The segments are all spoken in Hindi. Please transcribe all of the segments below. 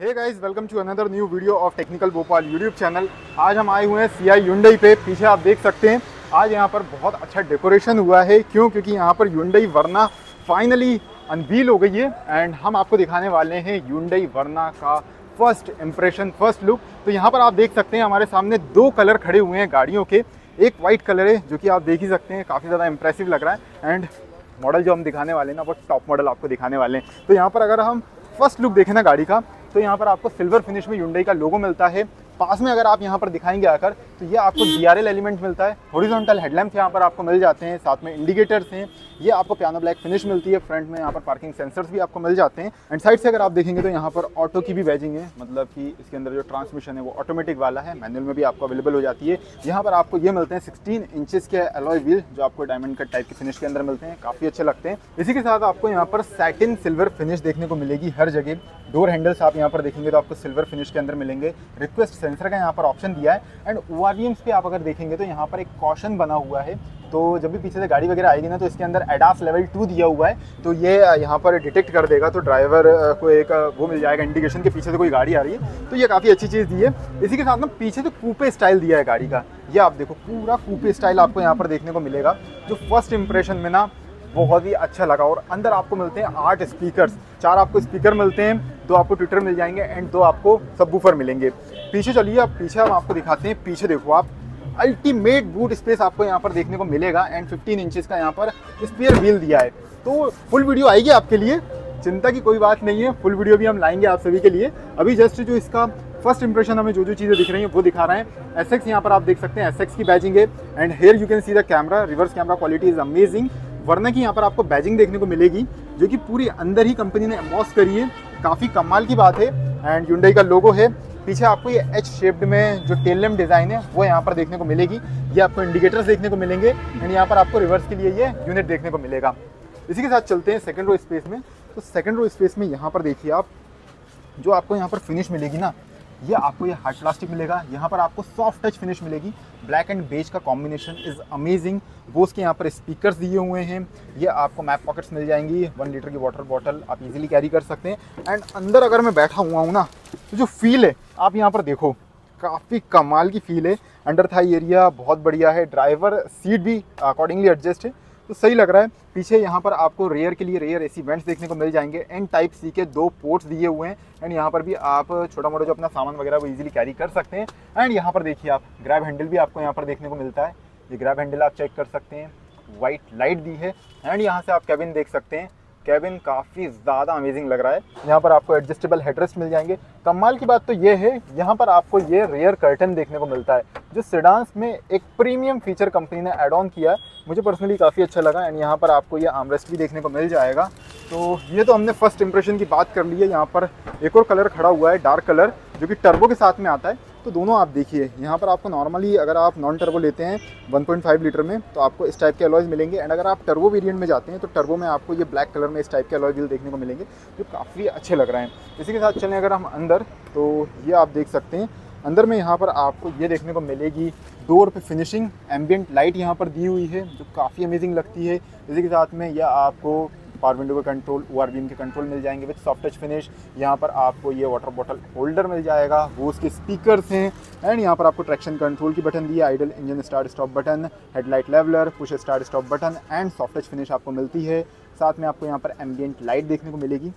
Hey guys welcome to another new video of technical Bhopal YouTube channel आज हम आए हुए हैं सी आई यूंडई पे। पीछे आप देख सकते हैं, आज यहाँ पर बहुत अच्छा डेकोरेशन हुआ है। क्यों? क्योंकि यहाँ पर यूंडई वरना फाइनली अनवील हो गई है। एंड हम आपको दिखाने वाले हैं यूंडई वरना का फ़र्स्ट इम्प्रेशन फ़र्स्ट लुक तो यहाँ पर आप देख सकते हैं, हमारे सामने दो कलर खड़े हुए हैं गाड़ियों के। एक वाइट कलर है, जो कि आप देख ही सकते हैं, काफ़ी ज़्यादा इंप्रेसिव लग रहा है। एंड मॉडल जो हम दिखाने वाले हैं ना, वो टॉप मॉडल आपको दिखाने वाले हैं। तो यहाँ पर अगर हम फ़र्स्ट लुक देखें ना गाड़ी का तो यहाँ पर आपको सिल्वर फिनिश में युंडई का लोगो मिलता है। पास में अगर आप यहाँ पर दिखाएँगे आकर तो ये आपको डी एलिमेंट मिलता है। हॉरिजॉन्टल हेडलैम्प यहाँ पर आपको मिल जाते हैं, साथ में इंडिकेटर्स हैं। ये आपको पियानो ब्लैक फिनिश मिलती है। फ्रंट में यहाँ पर पार्किंग सेंसर्स भी आपको मिल जाते हैं। एंड साइड से अगर आप देखेंगे तो यहाँ पर ऑटो की भी बैजिंग है। मतलब कि इसके अंदर जो ट्रांसमिशन है, वो ऑटोमेटिक वाला है। मैनुअल में भी आपको अवेलेबल हो जाती है। यहाँ पर आपको ये मिलते हैं सिक्सटीन इंचेस के अलॉय व्हील जो आपको डायमंड कट टाइप की फिनिश के अंदर मिलते हैं। काफ़ी अच्छे लगते हैं। इसी के साथ आपको यहाँ पर सैटिन सिल्वर फिनिश देखने को मिलेगी हर जगह। डोर हैंडल्स आप यहाँ पर देखेंगे तो आपको सिल्वर फिनिश के अंदर मिलेंगे। रिक्वेस्ट, सेंसर का यहाँ पर ऑप्शन दिया है। एंड ओ आर पे आप अगर देखेंगे तो यहाँ पर एक कॉशन बना हुआ है। तो जब भी पीछे से गाड़ी वगैरह आएगी ना तो इसके अंदर एडास लेवल टू दिया हुआ है। तो ये यहाँ पर डिटेक्ट कर देगा तो ड्राइवर को एक वो मिल जाएगा इंडिकेशन के पीछे से कोई गाड़ी आ रही है। तो ये काफ़ी अच्छी चीज़ दी है। इसी के साथ ना पीछे तो कूपे स्टाइल दिया है गाड़ी का। ये आप देखो, पूरा कूपे स्टाइल आपको यहाँ पर देखने को मिलेगा। जो फ़र्स्ट इंप्रेशन में ना बहुत ही अच्छा लगा। और अंदर आपको मिलते हैं आठ स्पीकर्स चार आपको स्पीकर मिलते हैं, दो आपको ट्विटर मिल जाएँगे एंड दो आपको सब मिलेंगे। पीछे चलिए आप पीछे हम आपको दिखाते हैं। पीछे देखो आप अल्टीमेट बूट स्पेस आपको यहाँ पर देखने को मिलेगा एंड 15 इंचेस का यहाँ पर स्पेयर व्हील दिया है। तो फुल वीडियो आएगी आपके लिए। चिंता की कोई बात नहीं है फुल वीडियो भी हम लाएँगे आप सभी के लिए। अभी जस्ट जो इसका फ़र्स्ट इंप्रेशन हमें जो जो चीज़ें दिख रही हैं, वो दिखा रहे हैं। एस एक्स यहाँ पर आप देख सकते हैं एस एक्स की बैजिंग है and here you can see the camera reverse camera quality is amazing Verna की यहाँ पर आपको बैजिंग देखने को मिलेगी, जो कि पूरी अंदर ही कंपनी ने एम्बॉस करी है। काफ़ी कमाल की बात है एंड यूंडई का लोगो है। पीछे आपको ये एच शेप्ड में जो टेल लैम्प डिज़ाइन है, वो यहाँ पर देखने को मिलेगी। ये आपको इंडिकेटर्स देखने को मिलेंगे एंड यहाँ पर आपको रिवर्स के लिए ये यूनिट देखने को मिलेगा। इसी के साथ चलते हैं सेकंड रो स्पेस में। तो सेकंड रो स्पेस में यहाँ पर देखिए आप, जो आपको यहाँ पर फिनिश मिलेगी ना ये आपको ये हार्ड प्लास्टिक मिलेगा। यहाँ पर आपको सॉफ्ट टच फिनिश मिलेगी। ब्लैक एंड बेज का कॉम्बिनेशन इज़ अमेजिंग बोस के यहाँ पर स्पीकर्स दिए हुए हैं। ये आपको मैप पॉकेट्स मिल जाएँगी। वन लीटर की वाटर बॉटल आप इजीली कैरी कर सकते हैं। एंड अंदर अगर मैं बैठा हुआ हूँ ना तो जो फील है, आप यहाँ पर देखो, काफ़ी कमाल की फील है। अंडर थाई एरिया बहुत बढ़िया है। ड्राइवर सीट भी अकॉर्डिंगली एडजस्ट है। तो सही लग रहा है। पीछे यहाँ पर आपको रेयर के लिए रेयर एसी वेंट्स देखने को मिल जाएँगे। एंड टाइप सी के दो पोर्ट्स दिए हुए हैं। एंड यहाँ पर भी आप छोटा मोटा जो अपना सामान वगैरह वो इजीली कैरी कर सकते हैं। एंड यहाँ पर देखिए आप ग्रैब हैंडल भी आपको यहाँ पर देखने को मिलता है। ये ग्रैब हैंडल आप चेक कर सकते हैं। वाइट लाइट दी है। एंड यहाँ से आप कैबिन देख सकते हैं। कैबिन काफ़ी ज़्यादा अमेजिंग लग रहा है। यहाँ पर आपको एडजस्टेबल हेडरेस्ट मिल जाएँगे। कमाल की बात तो ये है, यहाँ पर आपको ये रेयर कर्टन देखने को मिलता है, जो सिडांस में एक प्रीमियम फीचर कंपनी ने एड ऑन किया है। मुझे पर्सनली काफ़ी अच्छा लगा एंड यहाँ पर आपको ये आमरेस्ट भी देखने को मिल जाएगा। तो ये तो हमने फ़र्स्ट इंप्रेशन की बात कर ली है। यहाँ पर एक और कलर खड़ा हुआ है डार्क कलर जो कि टर्बो के साथ में आता है। तो दोनों आप देखिए, यहाँ पर आपको नॉर्मली अगर आप नॉन टर्बो लेते हैं 1.5 लीटर में तो आपको इस टाइप के अलॉयज मिलेंगे। एंड अगर आप टर्बो वेरिएंट में जाते हैं तो टर्बो में आपको ये ब्लैक कलर में इस टाइप के अलॉय व्हील देखने को मिलेंगे, जो काफ़ी अच्छे लग रहे हैं। इसी के साथ चलें अगर हम अंदर तो ये आप देख सकते हैं। अंदर में यहाँ पर आपको ये देखने को मिलेगी डोर पे फिनिशिंग एम्बियंट लाइट यहाँ पर दी हुई है, जो काफ़ी अमेजिंग लगती है। इसी के साथ में यह आपको पावर विंडो के कंट्रोल ओ बीम के कंट्रोल मिल जाएँगे विथ सॉफ्ट टच फिनिश यहाँ पर आपको ये वाटर बॉटल होल्डर मिल जाएगा, वो उसके स्पीकर्स हैं एंड यहाँ पर आपको ट्रैक्शन कंट्रोल की बटन दी है idle engine start stop button headlight leveller push start stop button and soft touch finish आपको मिलती है। साथ में आपको यहाँ पर एम्बियंट लाइट देखने को मिलेगी,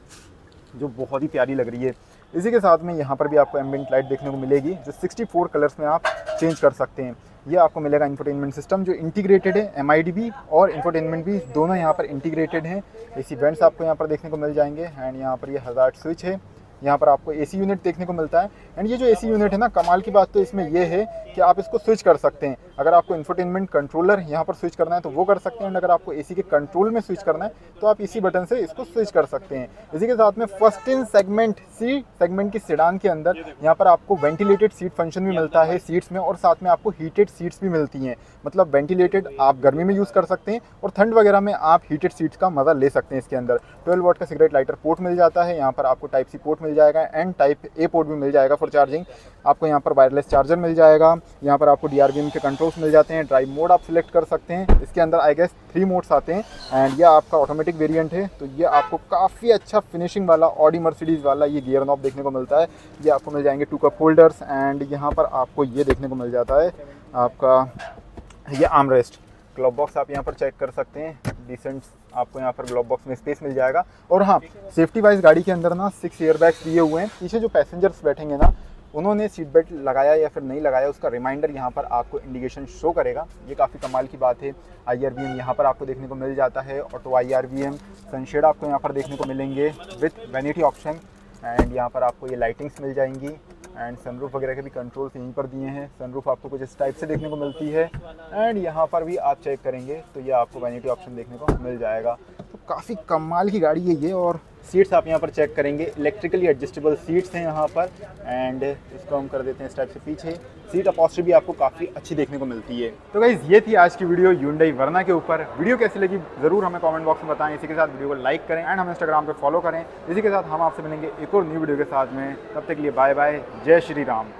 जो बहुत ही प्यारी लग रही है। इसी के साथ में यहाँ पर भी आपको एम्बियंट लाइट देखने को मिलेगी, जो 64 कलर्स में आप चेंज कर सकते हैं। ये आपको मिलेगा इंफोटेनमेंट सिस्टम जो इंटीग्रेटेड है एम भी और इंफोटेनमेंट भी दोनों यहाँ पर इंटीग्रेटेड हैं। एसी वेंट्स आपको यहाँ पर देखने को मिल जाएँगे एंड यहाँ पर ये हज़ार स्विच है। यहाँ पर आपको एसी यूनिट देखने को मिलता है। एंड ये जो एसी यूनिट है ना, कमाल की बात तो इसमें ये है कि आप इसको स्विच कर सकते हैं। अगर आपको इन्फोटेनमेंट कंट्रोलर यहाँ पर स्विच करना है तो वो कर सकते हैं। एंड अगर आपको एसी के कंट्रोल में स्विच करना है तो आप इसी बटन से इसको स्विच कर सकते हैं। इसी के साथ में first in segment C segment की सिडान के अंदर यहाँ पर आपको वेंटिलेटेड सीट फ़ंक्शन भी मिलता है सीट्स में, और साथ में आपको हीटेड सीट्स भी मिलती हैं। मतलब वेंटिलेटेड आप गर्मी में यूज़ कर सकते हैं, और ठंड वगैरह में आप हीटेड सीट्स का मज़ा ले सकते हैं इसके अंदर। ट्वेल्व वॉट का सिगरेट लाइटर पोर्ट मिल जाता है। यहाँ पर आपको टाइप सी पोर्ट मिल मिल जाएगा एंड टाइप ए पोर्ट भी मिल जाएगा फॉर चार्जिंग। आपको यहाँ पर वायरलेस चार्जर मिल जाएगा। यहाँ पर आपको डीआरबीएम के कंट्रोल्स मिल जाते हैं। ड्राइव मोड आप सिलेक्ट कर सकते हैं। इसके अंदर आई गेस थ्री मोड्स आते हैं एंड ये आपका ऑटोमेटिक वेरियंट है। तो ये आपको काफ़ी अच्छा फिनिशिंग वाला ऑडी मर्सिडीज़ वाला ये गियर नॉब देखने को मिलता है। ये आपको मिल जाएँगे टू कप होल्डर्स एंड यहाँ पर आपको ये देखने को मिल जाता है। आपका ये आमरेस्ट क्लब बॉक्स आप यहाँ पर चेक कर सकते हैं। डिसेंट आपको यहाँ पर ग्लोब बॉक्स में स्पेस मिल जाएगा। और हाँ सेफ्टी वाइज गाड़ी के अंदर ना सिक्स एयर बैग्स दिए हुए हैं। पीछे जो पैसेंजर्स बैठेंगे ना, उन्होंने सीट बेल्ट लगाया या फिर नहीं लगाया, उसका रिमाइंडर यहाँ पर आपको इंडिकेशन शो करेगा। ये काफ़ी कमाल की बात है। आई आर यहाँ पर आपको देखने को मिल जाता है। ऑटो आई आर सनशेड आपको यहाँ पर देखने को मिलेंगे विथ वैनिटी ऑप्शन एंड यहाँ पर आपको ये लाइटिंग्स मिल जाएँगी। एंड सनरूफ वगैरह के भी कंट्रोल्स यहीं पर दिए हैं। सनरूफ आपको कुछ इस टाइप से देखने को मिलती है। एंड यहाँ पर भी आप चेक करेंगे तो ये आपको वैनिटी ऑप्शन देखने को मिल जाएगा। तो काफ़ी कमाल की गाड़ी है ये और सीट्स आप यहाँ पर चेक करेंगे। इलेक्ट्रिकली एडजस्टेबल सीट्स हैं यहाँ पर एंड इसको हम कर देते हैं स्टेप से पीछे। सीट अपॉस्टर भी आपको काफ़ी अच्छी देखने को मिलती है। तो गाइज़ ये थी आज की वीडियो यूंडई वरना के ऊपर। वीडियो कैसी लगी ज़रूर हमें कमेंट बॉक्स में बताएँ। इसी के साथ वीडियो को लाइक करें एंड हम इंस्टाग्राम पर फॉलो करें। इसी के साथ हम आपसे मिलेंगे एक और न्यू वीडियो के साथ में। तब तक के लिए बाय बाय जय श्री राम।